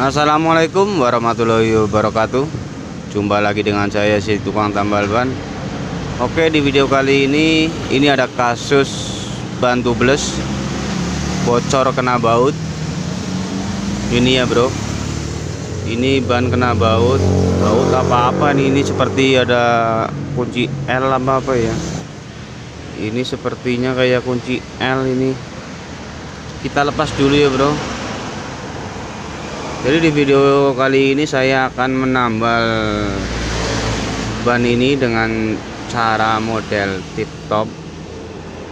Assalamualaikum warahmatullahi wabarakatuh. Jumpa lagi dengan saya si tukang tambal ban. Oke di video kali ini Ini ada kasus ban tubles Bocor kena baut. Ini ya bro. Ini ban kena baut. Baut apa-apa nih? Ini seperti ada kunci L apa apa ya Ini sepertinya kayak kunci L ini. Kita lepas dulu ya bro. Jadi di video kali ini saya akan menambal ban ini dengan cara model tip top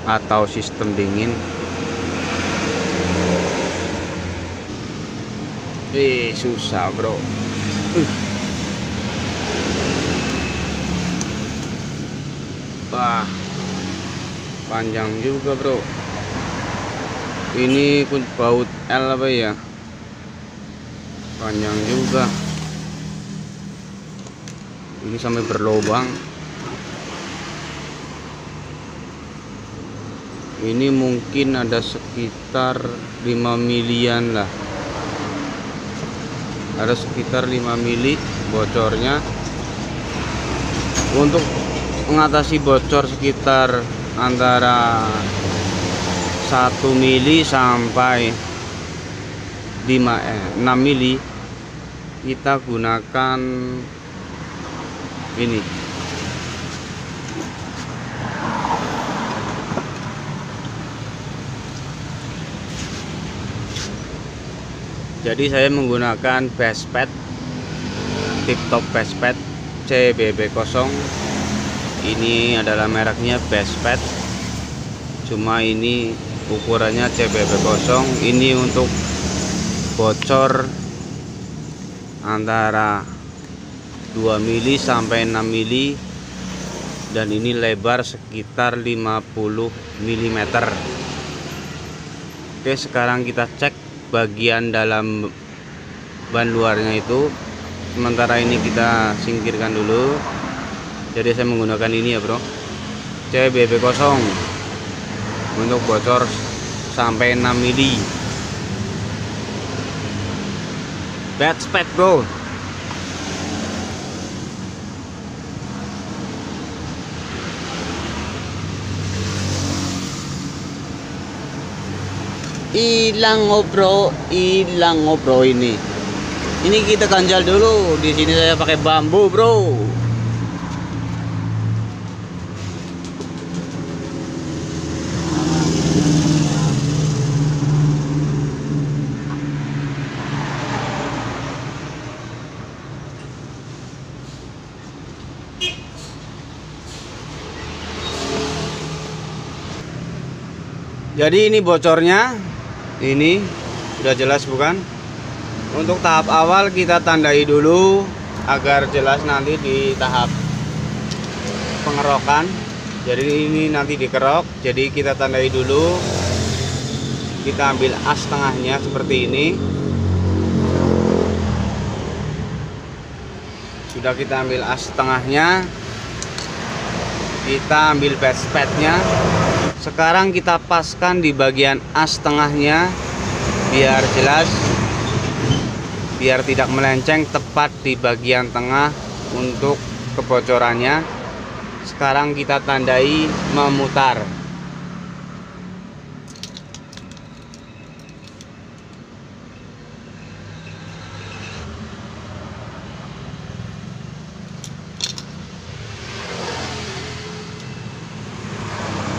atau sistem dingin. Eh susah bro. Uh. Panjang juga bro. Ini baut L apa ya? Panjang juga. Ini sampai berlobang ini mungkin ada sekitar 5 milian lah. Ada sekitar 5 mili bocornya. Untuk mengatasi bocor sekitar antara 1 mili sampai 5 eh, 6 mili kita gunakan ini. Jadi saya menggunakan pad tip top pad CBB0 ini adalah mereknya pad cuma ini ukurannya CBB0 ini untuk bocor antara 2 mili sampai 6 mili. Dan ini lebar sekitar 50 mm Oke sekarang kita cek bagian dalam ban luarnya itu. Sementara ini kita singkirkan dulu jadi saya menggunakan ini ya bro. CBB kosong. Untuk bocor sampai 6 mili. Bad spec bro. Hilang bro hilang bro ini. Ini kita ganjal dulu. Di sini saya pakai bambu bro jadi ini bocornya ini sudah jelas bukan? Untuk tahap awal kita tandai dulu agar jelas nanti di tahap pengerokan. Jadi ini nanti dikerok jadi kita tandai dulu. Kita ambil as tengahnya seperti ini. Sudah kita ambil as tengahnya. Kita ambil base padnya sekarang kita paskan di bagian as tengahnya biar jelas biar tidak melenceng tepat di bagian tengah untuk kebocorannya. Sekarang kita tandai memutar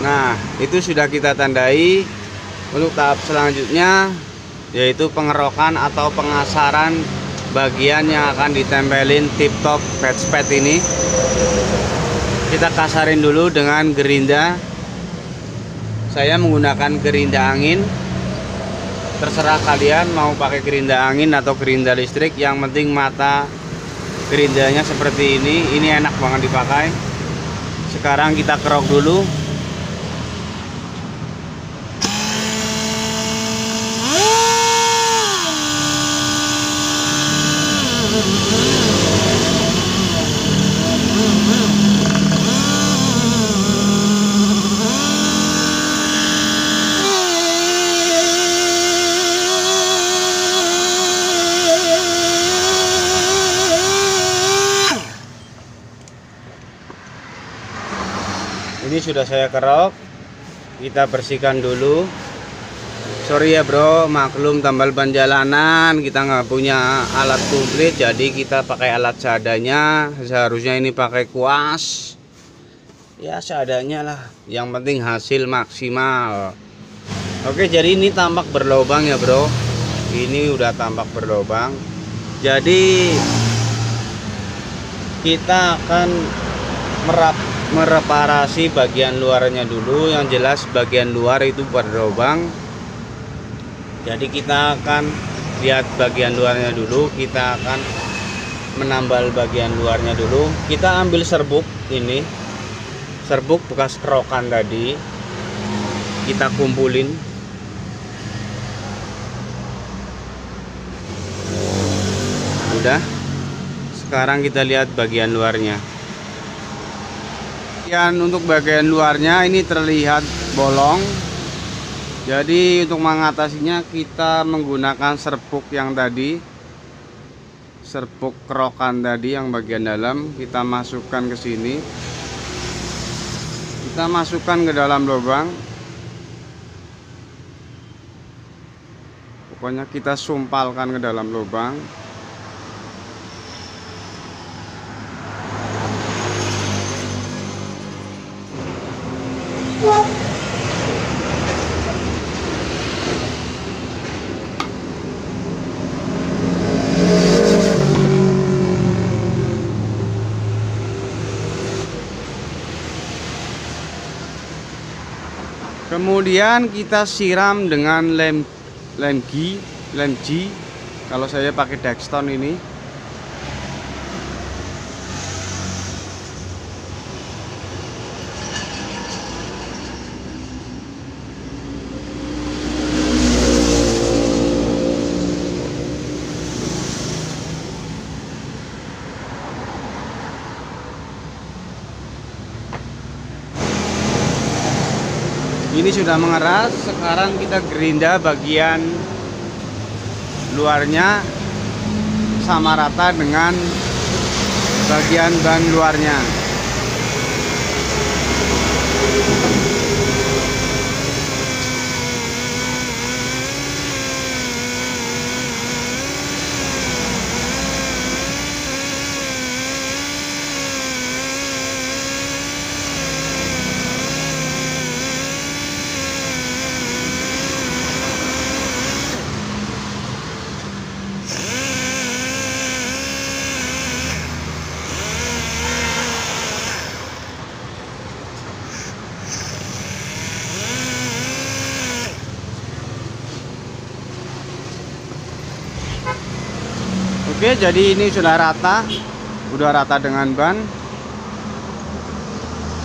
Nah, itu sudah kita tandai untuk tahap selanjutnya yaitu pengerokan atau pengasaran bagian yang akan ditempelin tip top pad ini. Kita kasarin dulu dengan gerinda. Saya menggunakan gerinda angin. Terserah kalian mau pakai gerinda angin atau gerinda listrik, yang penting mata gerindanya seperti ini. Ini enak banget dipakai. Sekarang kita kerok dulu sudah saya kerok. Kita bersihkan dulu. Sorry ya bro. Maklum tambal ban jalanan. Kita nggak punya alat komplit jadi kita pakai alat seadanya. Seharusnya ini pakai kuas. Ya seadanya lah. Yang penting hasil maksimal. Oke jadi ini tampak berlobang ya bro. Ini udah tampak berlobang. Jadi kita akan merap mereparasi bagian luarnya dulu. Yang jelas bagian luar itu berlobang jadi kita akan lihat bagian luarnya dulu. Kita akan menambal bagian luarnya dulu. Kita ambil serbuk ini. Serbuk bekas kerokan tadi. Kita kumpulin. Udah. Sekarang kita lihat bagian luarnya dan untuk bagian luarnya ini terlihat bolong. Jadi untuk mengatasinya kita menggunakan serpuk yang tadi. Serpuk kerokan tadi yang bagian dalam. Kita masukkan ke sini. Kita masukkan ke dalam lubang. Pokoknya kita sumpalkan ke dalam lubang kemudian kita siram dengan lem lem G lem G kalau saya pakai Dexton ini sudah mengeras. Sekarang kita gerinda bagian luarnya sama rata dengan bagian ban luarnya Jadi ini sudah rata Udah rata dengan ban.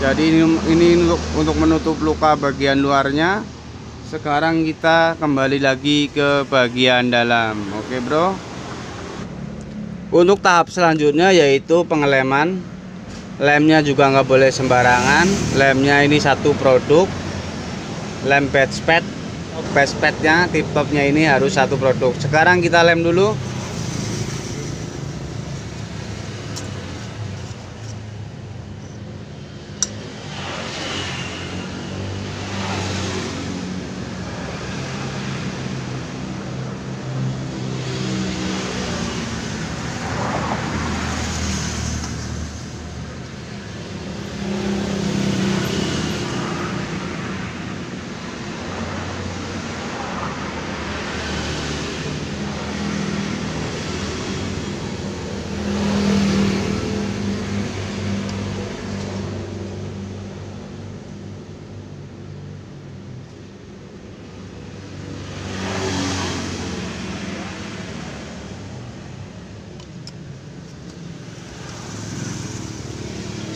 Jadi ini, ini untuk, untuk menutup luka bagian luarnya. Sekarang kita kembali lagi ke bagian dalam. Oke bro. Untuk tahap selanjutnya yaitu pengeleman. Lemnya juga nggak boleh sembarangan. Lemnya ini satu produk. Lem patch pad. Patch padnya tip topnya ini harus satu produk. Sekarang kita lem dulu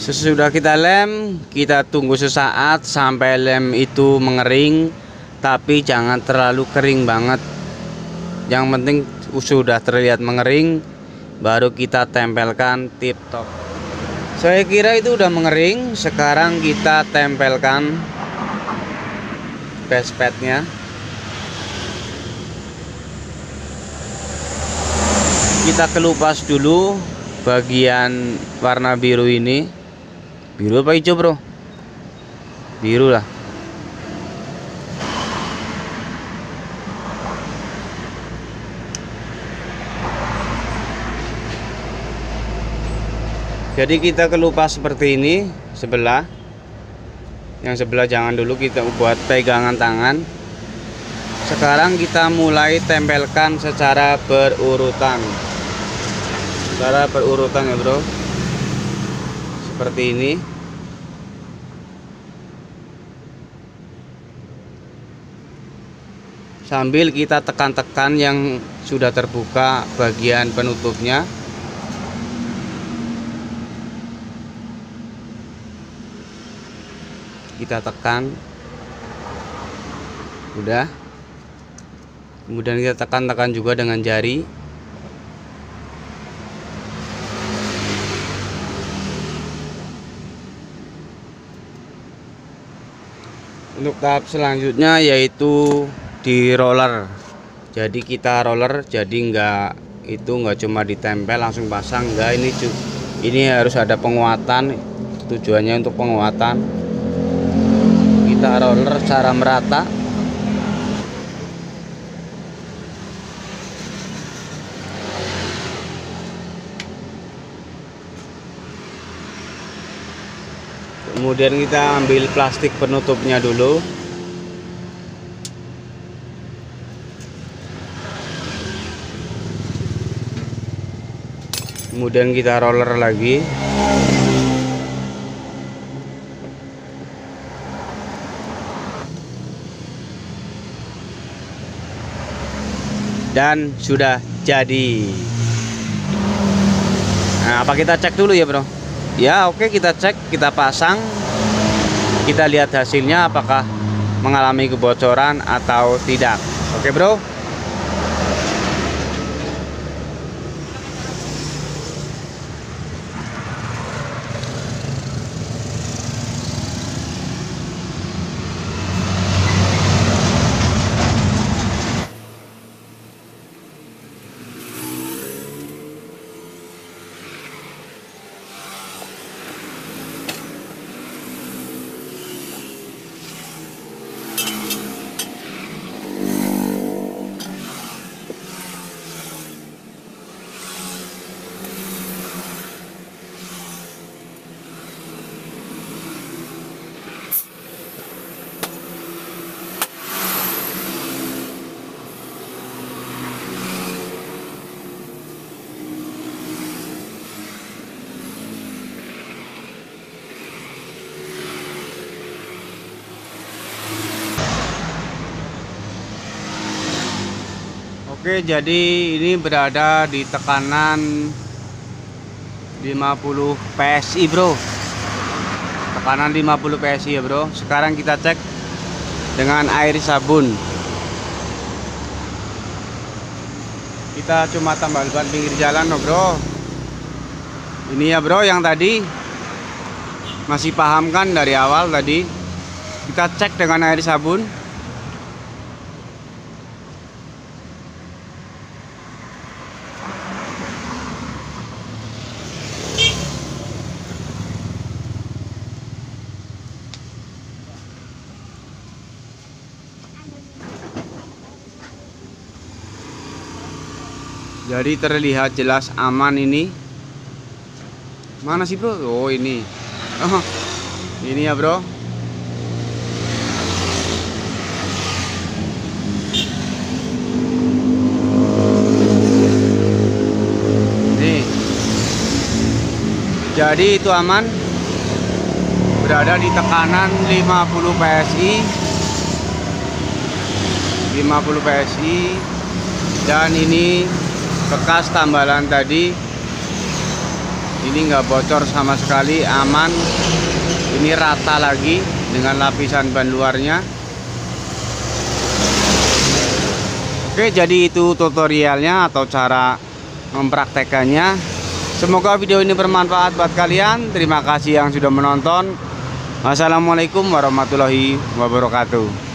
Sesudah kita lem, kita tunggu sesaat sampai lem itu mengering, tapi jangan terlalu kering banget. Yang penting sudah terlihat mengering, baru kita tempelkan tip top. Saya kira itu udah mengering, sekarang kita tempelkan base padnya. Kita kelupas dulu bagian warna biru ini biru apa hijau bro? Biru lah. Jadi kita kelupas seperti ini sebelah. Yang sebelah jangan dulu kita buat pegangan tangan. Sekarang kita mulai tempelkan secara berurutan. Secara berurutan ya bro seperti ini. Sambil kita tekan-tekan yang sudah terbuka bagian penutupnya. Kita tekan. Udah. Kemudian kita tekan-tekan juga dengan jari untuk tahap selanjutnya yaitu di roller. Jadi kita roller jadi enggak itu enggak cuma ditempel langsung pasang enggak ini ini harus ada penguatan tujuannya untuk penguatan. Kita roller secara merata kemudian kita ambil plastik penutupnya dulu. Kemudian kita roller lagi. Dan sudah jadi. Nah apa kita cek dulu ya bro? Ya oke kita cek kita pasang kita lihat hasilnya apakah mengalami kebocoran atau tidak. Oke bro Oke jadi ini berada di tekanan 50 PSI bro. Tekanan 50 PSI ya bro. Sekarang kita cek dengan air sabun. Kita cuma tambal ban pinggir jalan loh bro. Ini ya bro yang tadi. Masih paham kan dari awal tadi? Kita cek dengan air sabun jadi terlihat jelas aman ini. Mana sih bro? Oh ini. Oh, ini ya bro. Nih. Jadi itu aman. Berada di tekanan 50 PSI 50 PSI dan ini bekas tambalan tadi. Ini nggak bocor sama sekali aman. Ini rata lagi dengan lapisan ban luarnya. Oke jadi itu tutorialnya atau cara mempraktekannya. Semoga video ini bermanfaat buat kalian. Terima kasih yang sudah menonton. Wassalamualaikum warahmatullahi wabarakatuh